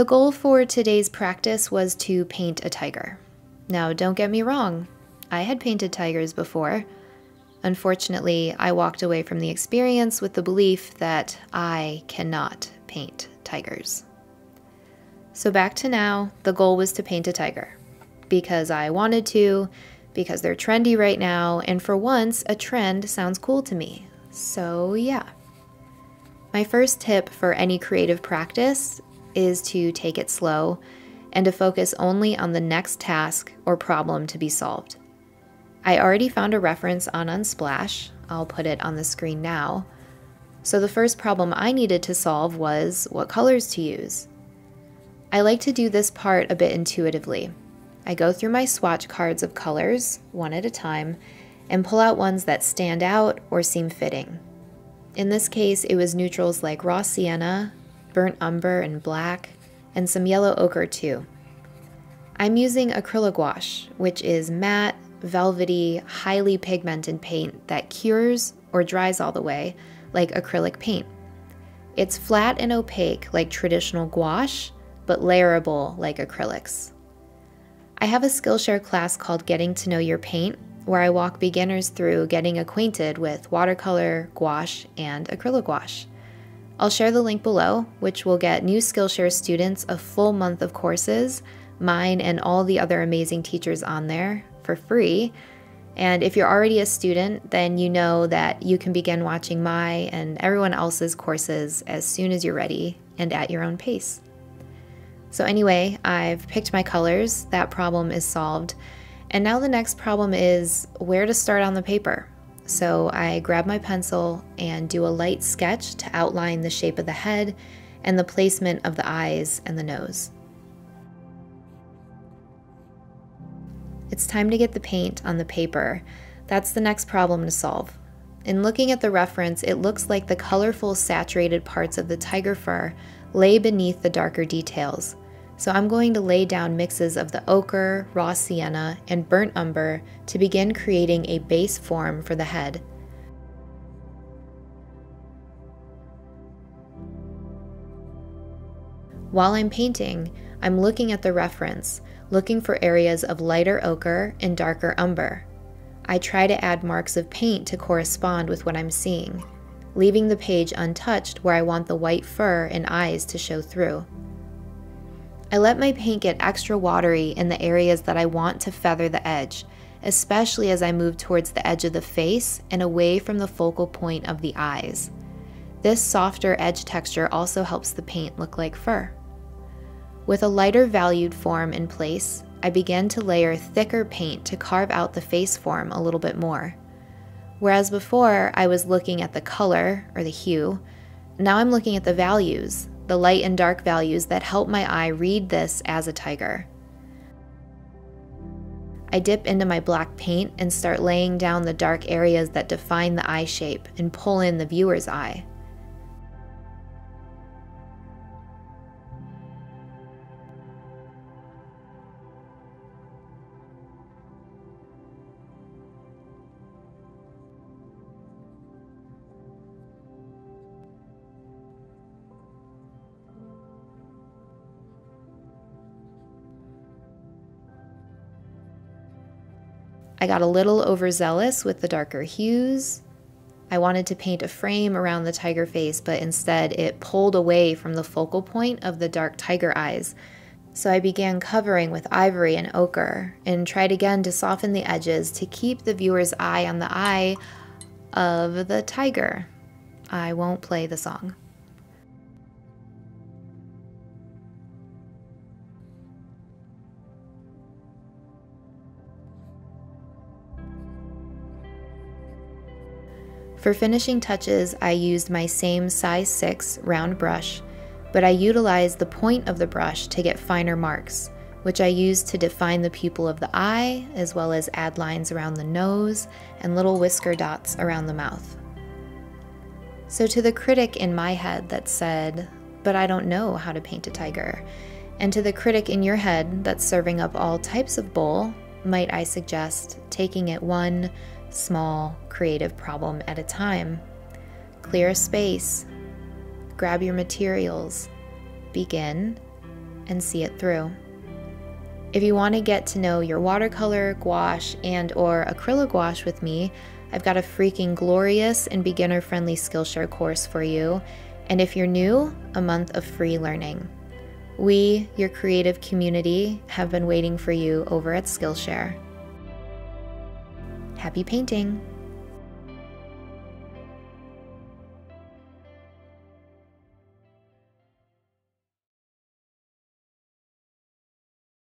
The goal for today's practice was to paint a tiger. Now, don't get me wrong, I had painted tigers before. Unfortunately, I walked away from the experience with the belief that I cannot paint tigers. So, back to now, the goal was to paint a tiger because I wanted to, because they're trendy right now, and for once, a trend sounds cool to me. So, yeah. My first tip for any creative practice is to take it slow and to focus only on the next task or problem to be solved. I already found a reference on Unsplash. I'll put it on the screen now. So the first problem I needed to solve was what colors to use. I like to do this part a bit intuitively. I go through my swatch cards of colors, one at a time, and pull out ones that stand out or seem fitting. In this case, it was neutrals like raw sienna, burnt umber and black, and some yellow ochre too. I'm using acryla gouache, which is matte, velvety, highly pigmented paint that cures or dries all the way, like acrylic paint. It's flat and opaque like traditional gouache, but layerable like acrylics. I have a Skillshare class called Getting to Know Your Paint, where I walk beginners through getting acquainted with watercolor, gouache, and acryla gouache. I'll share the link below, which will get new Skillshare students a full month of courses, mine and all the other amazing teachers on there, for free. And if you're already a student, then you know that you can begin watching my and everyone else's courses as soon as you're ready and at your own pace. So, anyway, I've picked my colors, that problem is solved. And now the next problem is where to start on the paper. So I grab my pencil and do a light sketch to outline the shape of the head and the placement of the eyes and the nose. It's time to get the paint on the paper. That's the next problem to solve. In looking at the reference, it looks like the colorful saturated parts of the tiger fur lay beneath the darker details. So I'm going to lay down mixes of the ochre, raw sienna, and burnt umber to begin creating a base form for the head. While I'm painting, I'm looking at the reference, looking for areas of lighter ochre and darker umber. I try to add marks of paint to correspond with what I'm seeing, leaving the page untouched where I want the white fur and eyes to show through. I let my paint get extra watery in the areas that I want to feather the edge, especially as I move towards the edge of the face and away from the focal point of the eyes. This softer edge texture also helps the paint look like fur. With a lighter valued form in place, I began to layer thicker paint to carve out the face form a little bit more. Whereas before I was looking at the color, or the hue, now I'm looking at the values, the light and dark values that help my eye read this as a tiger. I dip into my black paint and start laying down the dark areas that define the eye shape and pull in the viewer's eye. I got a little overzealous with the darker hues. I wanted to paint a frame around the tiger face, but instead it pulled away from the focal point of the dark tiger eyes. So I began covering with ivory and ochre and tried again to soften the edges to keep the viewer's eye on the eye of the tiger. I won't play the song. For finishing touches, I used my same size 6 round brush, but I utilized the point of the brush to get finer marks, which I used to define the pupil of the eye, as well as add lines around the nose and little whisker dots around the mouth. So, to the critic in my head that said, But I don't know how to paint a tiger, and to the critic in your head that's serving up all types of bowl, might I suggest taking it one small creative problem at a time. Clear a space, grab your materials, begin, and see it through. If you want to get to know your watercolor, gouache, and or acryla gouache with me, I've got a freaking glorious and beginner-friendly Skillshare course for you. And if you're new, a month of free learning. We, your creative community, have been waiting for you over at Skillshare. Happy painting!